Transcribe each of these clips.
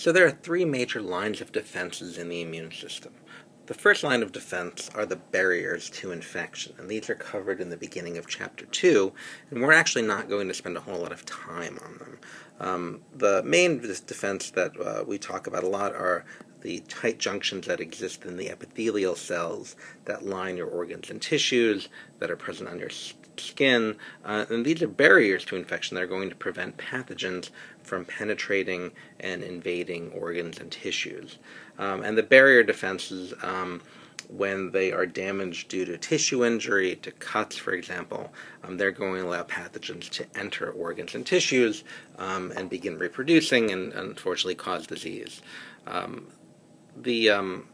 So there are three major lines of defenses in the immune system. The first line of defense are the barriers to infection, and these are covered in the beginning of chapter 2, and we're actually not going to spend a whole lot of time on them. Um, the main defense that uh, we talk about a lot are the tight junctions that exist in the epithelial cells that line your organs and tissues that are present on your skin. Uh, and these are barriers to infection that are going to prevent pathogens from penetrating and invading organs and tissues. Um, and the barrier defenses, um, when they are damaged due to tissue injury, to cuts, for example, um, they're going to allow pathogens to enter organs and tissues um, and begin reproducing and unfortunately cause disease. Um, the um,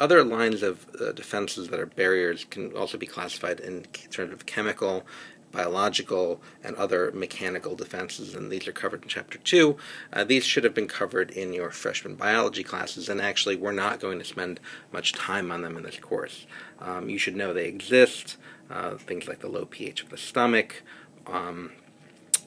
other lines of uh, defenses that are barriers can also be classified in terms of chemical, biological, and other mechanical defenses, and these are covered in Chapter 2. Uh, these should have been covered in your freshman biology classes, and actually, we're not going to spend much time on them in this course. Um, you should know they exist, uh, things like the low pH of the stomach, um,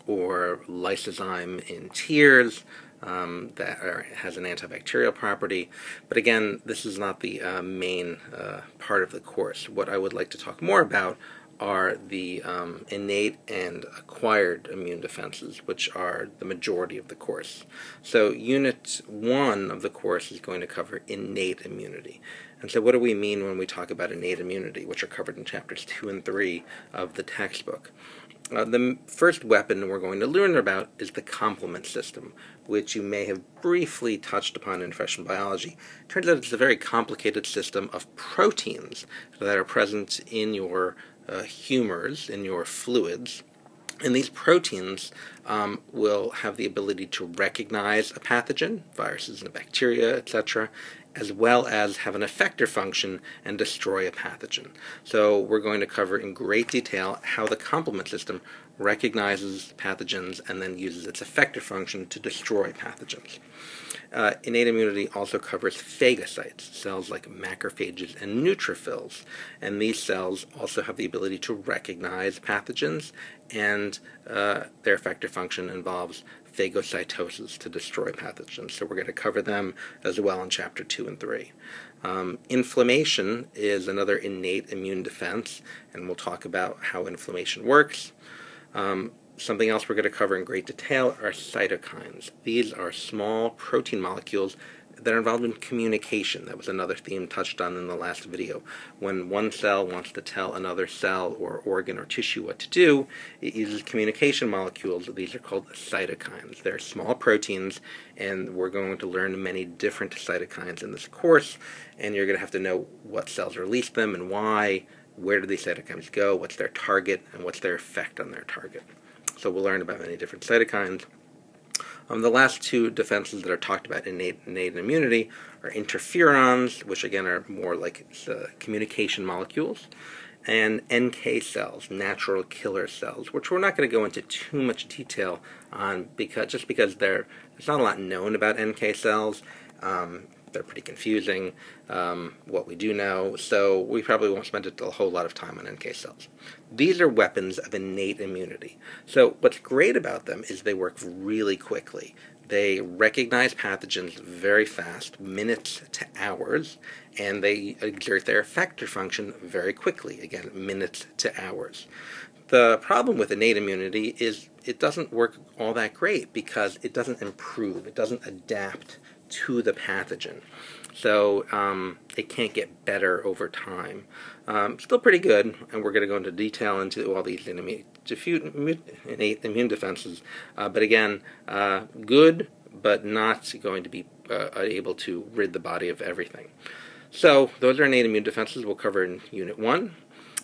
or lysozyme in tears, um, that are, has an antibacterial property. But again, this is not the uh, main uh, part of the course. What I would like to talk more about are the um, innate and acquired immune defenses, which are the majority of the course. So, Unit 1 of the course is going to cover innate immunity. And so, what do we mean when we talk about innate immunity, which are covered in chapters 2 and 3 of the textbook? Uh, the first weapon we're going to learn about is the complement system, which you may have briefly touched upon in freshman biology. It turns out it's a very complicated system of proteins that are present in your uh, humors, in your fluids. And these proteins um, will have the ability to recognize a pathogen, viruses and bacteria, etc., as well as have an effector function and destroy a pathogen. So we're going to cover in great detail how the complement system recognizes pathogens and then uses its effector function to destroy pathogens. Uh, innate immunity also covers phagocytes, cells like macrophages and neutrophils, and these cells also have the ability to recognize pathogens, and uh, their effector function involves phagocytosis to destroy pathogens. So we're going to cover them as well in chapter 2 and 3. Um, inflammation is another innate immune defense, and we'll talk about how inflammation works. Um, something else we're going to cover in great detail are cytokines. These are small protein molecules that are involved in communication. That was another theme touched on in the last video. When one cell wants to tell another cell or organ or tissue what to do, it uses communication molecules. These are called cytokines. They're small proteins, and we're going to learn many different cytokines in this course, and you're going to have to know what cells release them and why, where do these cytokines go, what's their target, and what's their effect on their target. So we'll learn about many different cytokines. Um, the last two defenses that are talked about in innate, innate immunity are interferons, which again are more like uh, communication molecules, and NK cells, natural killer cells, which we're not going to go into too much detail on because just because there's not a lot known about NK cells. Um, they're pretty confusing, um, what we do know, so we probably won't spend a whole lot of time on NK cells. These are weapons of innate immunity. So, what's great about them is they work really quickly. They recognize pathogens very fast, minutes to hours, and they exert their effector function very quickly, again, minutes to hours. The problem with innate immunity is it doesn't work all that great because it doesn't improve, it doesn't adapt to the pathogen. So um, it can't get better over time. Um, still pretty good, and we're going to go into detail into all these innate immune defenses. Uh, but again, uh, good, but not going to be uh, able to rid the body of everything. So those are innate immune defenses we'll cover in Unit 1.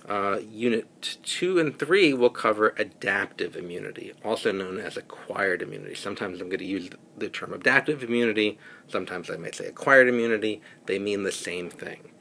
Uh, unit 2 and 3 will cover adaptive immunity, also known as acquired immunity. Sometimes I'm going to use the term adaptive immunity, sometimes I might say acquired immunity. They mean the same thing.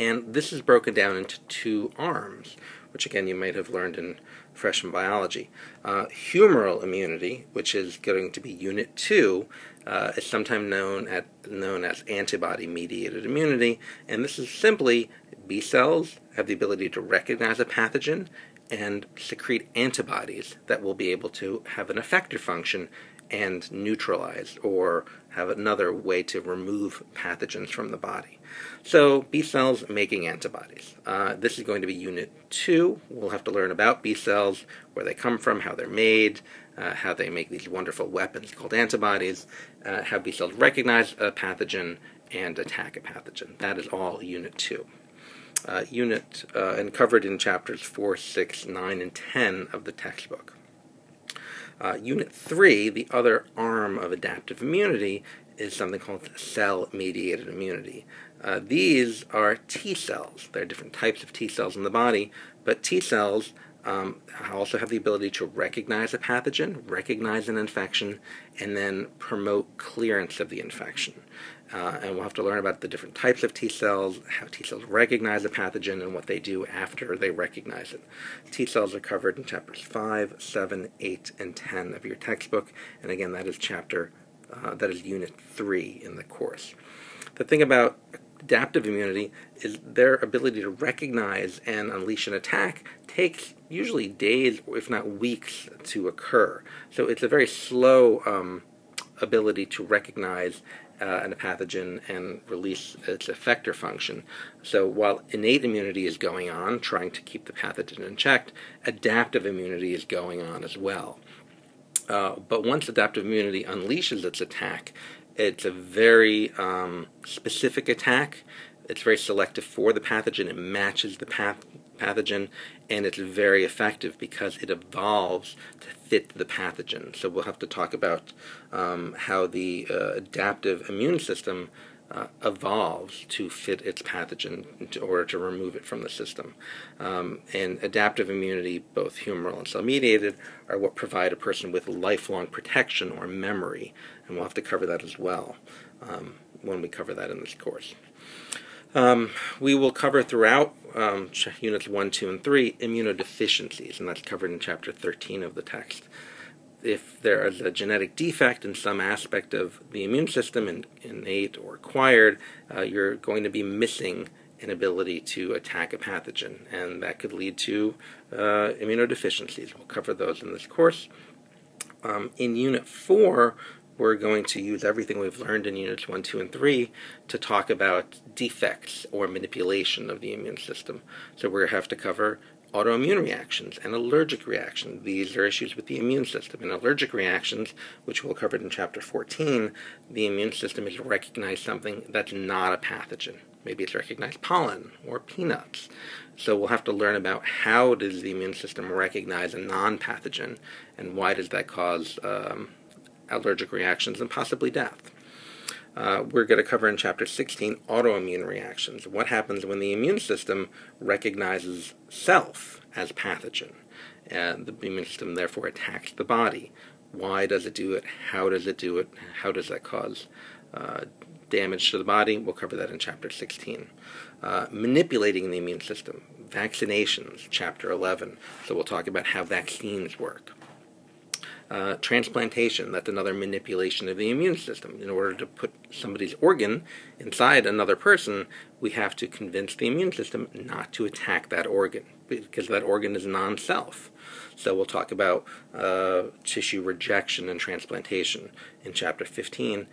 And this is broken down into two arms, which again you might have learned in freshman biology. Uh, humoral immunity, which is going to be Unit 2, uh, is sometimes known, at, known as antibody mediated immunity, and this is simply B cells have the ability to recognize a pathogen and secrete antibodies that will be able to have an effector function and neutralize or have another way to remove pathogens from the body. So, B cells making antibodies. Uh, this is going to be Unit 2. We'll have to learn about B cells, where they come from, how they're made, uh, how they make these wonderful weapons called antibodies, uh, how B cells recognize a pathogen and attack a pathogen. That is all Unit 2. Uh, unit uh, and covered in chapters 4, 6, 9, and 10 of the textbook. Uh, unit 3, the other arm of adaptive immunity, is something called cell mediated immunity. Uh, these are T cells. There are different types of T cells in the body, but T cells um, also have the ability to recognize a pathogen, recognize an infection, and then promote clearance of the infection. Uh, and we'll have to learn about the different types of T cells, how T cells recognize a pathogen, and what they do after they recognize it. T cells are covered in chapters 5, 7, 8, and 10 of your textbook. And again, that is chapter, uh, that is unit 3 in the course. The thing about adaptive immunity is their ability to recognize and unleash an attack takes usually days, if not weeks, to occur. So it's a very slow um, ability to recognize uh, a pathogen and release its effector function. So while innate immunity is going on, trying to keep the pathogen in check, adaptive immunity is going on as well. Uh, but once adaptive immunity unleashes its attack, it's a very um, specific attack. It's very selective for the pathogen. It matches the path- pathogen, and it's very effective because it evolves to fit the pathogen. So we'll have to talk about um, how the uh, adaptive immune system uh, evolves to fit its pathogen in order to remove it from the system. Um, and adaptive immunity, both humoral and cell mediated, are what provide a person with lifelong protection or memory. And we'll have to cover that as well um, when we cover that in this course. Um, we will cover throughout um, units 1, 2, and 3 immunodeficiencies, and that's covered in chapter 13 of the text. If there is a genetic defect in some aspect of the immune system, in, innate or acquired, uh, you're going to be missing an ability to attack a pathogen, and that could lead to uh, immunodeficiencies. We'll cover those in this course. Um, in Unit 4, we're going to use everything we've learned in units 1, 2, and 3 to talk about defects or manipulation of the immune system. So we're going to have to cover autoimmune reactions and allergic reactions. These are issues with the immune system. In allergic reactions, which we'll cover in chapter 14, the immune system has recognized something that's not a pathogen. Maybe it's recognized pollen or peanuts. So we'll have to learn about how does the immune system recognize a non-pathogen and why does that cause um, allergic reactions, and possibly death. Uh, we're going to cover in chapter 16 autoimmune reactions. What happens when the immune system recognizes self as pathogen? And the immune system therefore attacks the body. Why does it do it? How does it do it? How does that cause uh, damage to the body? We'll cover that in chapter 16. Uh, manipulating the immune system. Vaccinations, chapter 11. So we'll talk about how vaccines work. Uh, transplantation, that's another manipulation of the immune system. In order to put somebody's organ inside another person, we have to convince the immune system not to attack that organ because that organ is non self. So we'll talk about uh, tissue rejection and transplantation in chapter 15.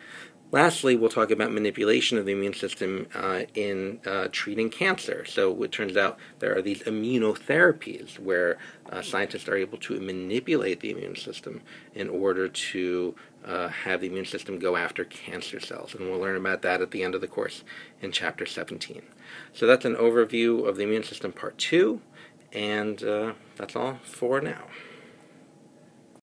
Lastly, we'll talk about manipulation of the immune system uh, in uh, treating cancer. So it turns out there are these immunotherapies where uh, scientists are able to manipulate the immune system in order to uh, have the immune system go after cancer cells. And we'll learn about that at the end of the course in chapter 17. So that's an overview of the immune system part two, and uh, that's all for now.